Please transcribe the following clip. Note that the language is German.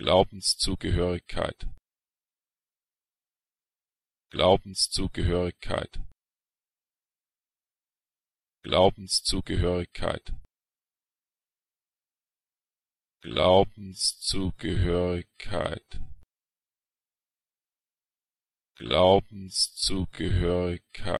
Glaubenszugehörigkeit. Glaubenszugehörigkeit. Glaubenszugehörigkeit. Glaubenszugehörigkeit. Glaubenszugehörigkeit.